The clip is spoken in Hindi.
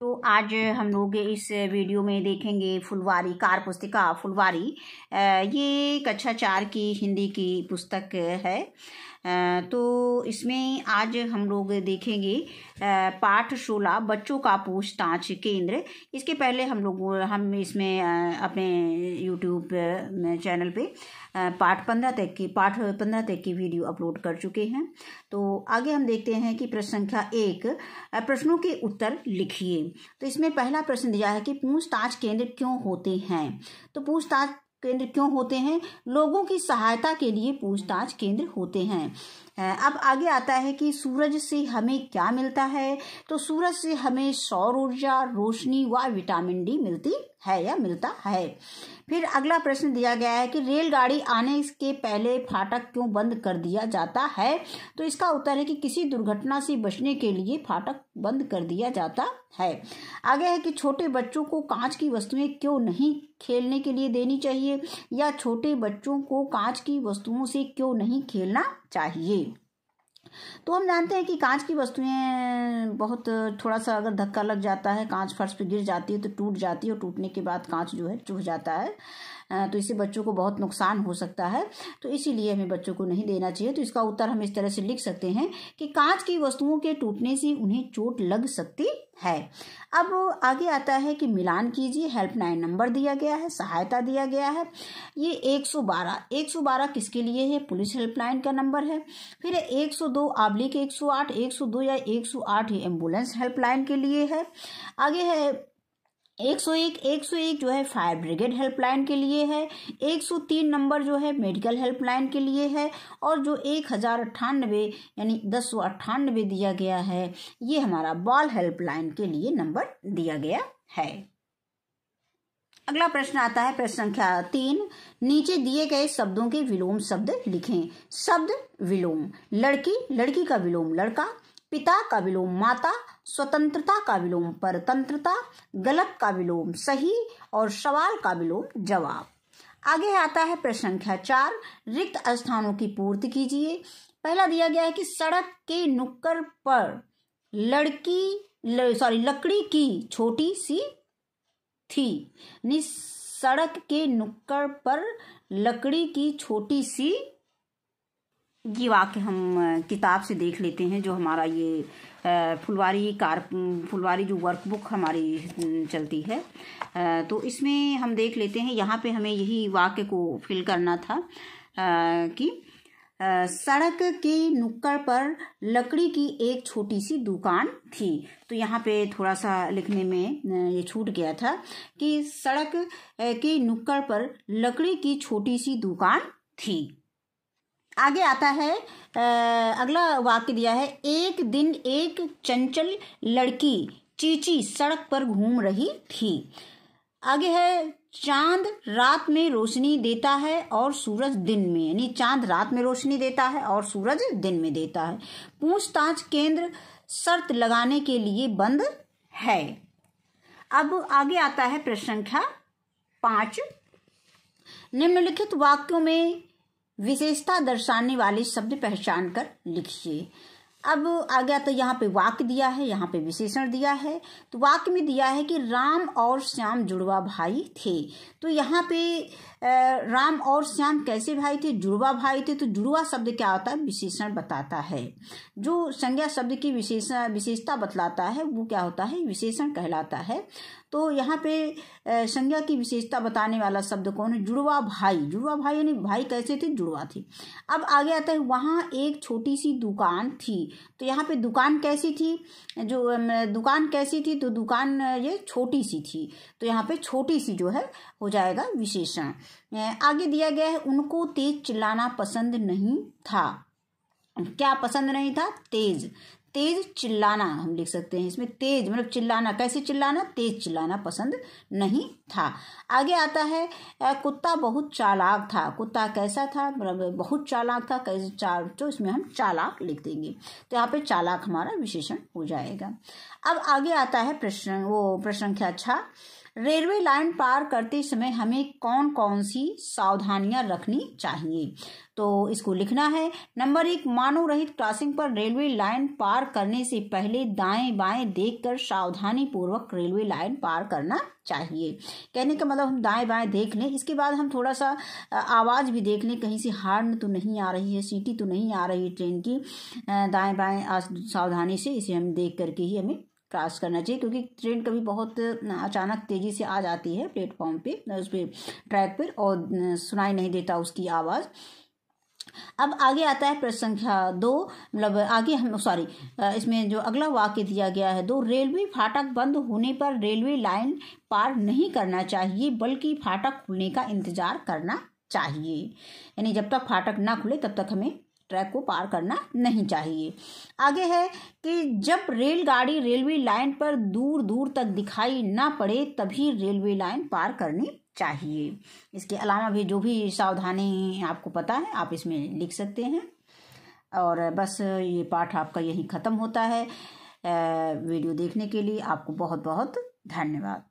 तो आज हम लोग इस वीडियो में देखेंगे फुलवारी, कार पुस्तिका फुलवारी। ये कक्षा चार की हिंदी की पुस्तक है। तो इसमें आज हम लोग देखेंगे पाठ सोलह, बच्चों का पूछताछ केंद्र। इसके पहले हम लोग, हम इसमें अपने यूट्यूब चैनल पे पाठ पंद्रह तक की, पाठ पंद्रह तक की वीडियो अपलोड कर चुके हैं। तो आगे हम देखते हैं कि प्रश्न संख्या एक प्रश्नों के उत्तर लिखिए। तो इसमें पहला प्रश्न दिया है कि पूछताछ केंद्र क्यों होते हैं? तो पूछताछ केंद्र क्यों होते हैं? लोगों की सहायता के लिए पूछताछ केंद्र होते हैं। अब आगे आता है कि सूरज से हमें क्या मिलता है? तो सूरज से हमें सौर ऊर्जा, रोशनी व विटामिन डी मिलती है या मिलता है। फिर अगला प्रश्न दिया गया है कि रेलगाड़ी आने के पहले फाटक क्यों बंद कर दिया जाता है? तो इसका उत्तर है कि किसी दुर्घटना से बचने के लिए फाटक बंद कर दिया जाता है। आगे है कि छोटे बच्चों को कांच की वस्तुएँ क्यों नहीं खेलने के लिए देनी चाहिए? या छोटे बच्चों को कांच की वस्तुओं से क्यों नहीं खेलना चाहिए? तो हम जानते हैं कि कांच की वस्तुएँ बहुत थोड़ा सा अगर धक्का लग जाता है, कांच फर्श पे गिर जाती है तो टूट जाती है और टूटने के बाद कांच जो है चुभ जाता है। तो इससे बच्चों को बहुत नुकसान हो सकता है। तो इसीलिए हमें बच्चों को नहीं देना चाहिए। तो इसका उत्तर हम इस तरह से लिख सकते हैं कि कांच की वस्तुओं के टूटने से उन्हें चोट लग सकती है। अब आगे आता है कि मिलान कीजिए, हेल्पलाइन नंबर दिया गया है, सहायता दिया गया है। ये 112 112 किसके लिए है? पुलिस हेल्पलाइन का नंबर है। फिर 102 आब्लिक 108 102 या 108 एंबुलेंस हेल्पलाइन के लिए है। आगे है एक सौ एक एक सौ एक जो है फायर ब्रिगेड हेल्पलाइन के लिए है, एक सौ तीन नंबर जो है मेडिकल हेल्पलाइन के लिए है, और जो एक हज़ार अट्ठानबे यानी दस सौ अट्ठानबे दिया गया है, ये हमारा बॉल हेल्पलाइन के लिए नंबर दिया गया है। अगला प्रश्न आता है, प्रश्न संख्या तीन, नीचे दिए गए शब्दों के विलोम शब्द लिखें। शब्द विलोम, लड़की लड़की का विलोम, लड़का पिता का विलोम माता, स्वतंत्रता का विलोम परतंत्रता, गलत का विलोम सही और सवाल का विलोम जवाब। आगे आता है प्रश्न संख्या चार। रिक्त स्थानों की पूर्ति कीजिए। पहला दिया गया है कि सड़क के नुक्कड़ पर लड़की सॉरी लकड़ी की छोटी सी थी। सड़क के नुक्कड़ पर लकड़ी की छोटी सी ये वाक्य हम किताब से देख लेते हैं जो हमारा ये फुलवारी कार, फुलवारी जो वर्कबुक हमारी चलती है। तो इसमें हम देख लेते हैं, यहाँ पे हमें यही वाक्य को फिल करना था कि सड़क के नुक्कड़ पर लकड़ी की एक छोटी सी दुकान थी। तो यहाँ पे थोड़ा सा लिखने में ये छूट गया था कि सड़क के नुक्कड़ पर लकड़ी की छोटी सी दुकान थी। आगे आता है अगला वाक्य दिया है, एक दिन एक चंचल लड़की चीची सड़क पर घूम रही थी। आगे है, चाँद रात में रोशनी देता है और सूरज दिन में, यानी चाँद रात में रोशनी देता है और सूरज दिन में देता है। पूछताछ केंद्र शर्त लगाने के लिए बंद है। अब आगे आता है प्रश्न संख्या पाँच। निम्नलिखित वाक्यों में विशेषता दर्शाने वाले शब्द पहचान कर लिखिए। अब आ गया तो यहाँ पे वाक्य दिया है, यहाँ पे विशेषण दिया है। तो वाक्य में दिया है कि राम और श्याम जुड़वा भाई थे। तो यहाँ पे राम और श्याम कैसे भाई थे? जुड़वा भाई थे तो जुड़वा शब्द क्या होता है? विशेषण बताता है। जो संज्ञा शब्द की विशेष, विशेषता बतलाता है, वो क्या होता है? विशेषण कहलाता है। तो यहाँ पे संज्ञा की विशेषता बताने वाला शब्द कौन है? जुड़वा भाई। जुड़वा भाई यानी भाई कैसे थे? जुड़वा थे। अब आगे आता है, वहाँ एक छोटी सी दुकान थी। तो यहाँ पे दुकान कैसी थी? जो दुकान कैसी थी? तो दुकान ये छोटी सी थी। तो यहाँ पे छोटी सी जो है, हो जाएगा विशेषण। आगे दिया गया है, उनको तेज चिल्लाना पसंद नहीं था। क्या पसंद नहीं था? तेज। तेज चिल्लाना हम लिख सकते हैं इसमें तेज मतलब चिल्लाना, कैसे चिल्लाना? तेज चिल्लाना पसंद नहीं था। आगे आता है कुत्ता बहुत चालाक था। कुत्ता कैसा था? मतलब बहुत चालाक था, कैसे चाल तो इसमें हम चालाक लिख देंगे। तो यहाँ पे चालाक हमारा विशेषण हो जाएगा। अब आगे आता है प्रश्न, वो प्रश्न संख्या अच्छा रेलवे लाइन पार करते समय हमें कौन कौन सी सावधानियाँ रखनी चाहिए? तो इसको लिखना है, नंबर एक, मानव रहित क्रॉसिंग पर रेलवे लाइन पार करने से पहले दाएँ बाएँ देखकर सावधानी पूर्वक रेलवे लाइन पार करना चाहिए। कहने का मतलब हम दाएँ बाएँ देख लें, इसके बाद हम थोड़ा सा आवाज़ भी देख लें, कहीं से हार्न तो नहीं आ रही है, सीटी तो नहीं आ रही है ट्रेन की दाएँ बाएँ सावधानी से इसे हम देख करके ही हमें क्रॉस करना चाहिए, क्योंकि ट्रेन कभी बहुत अचानक तेज़ी से आ जाती है प्लेटफॉर्म पे उस पर ट्रैक पर और सुनाई नहीं देता उसकी आवाज़। अब आगे आता है प्रश्न संख्या दो मतलब आगे हम सॉरी इसमें जो अगला वाक्य दिया गया है, दो, रेलवे फाटक बंद होने पर रेलवे लाइन पार नहीं करना चाहिए, बल्कि फाटक खुलने का इंतज़ार करना चाहिए। यानी जब तक फाटक ना खुले, तब तक हमें ट्रैक को पार करना नहीं चाहिए। आगे है कि जब रेलगाड़ी रेलवे लाइन पर दूर दूर तक दिखाई ना पड़े, तभी रेलवे लाइन पार करनी चाहिए। इसके अलावा भी जो भी सावधानी आपको पता है, आप इसमें लिख सकते हैं। और बस ये पाठ आपका यही ख़त्म होता है। वीडियो देखने के लिए आपको बहुत बहुत धन्यवाद।